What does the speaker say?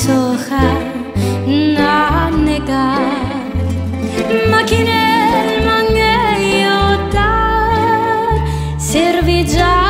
Soja na negar. Makinel mangeiotar Servigiava palero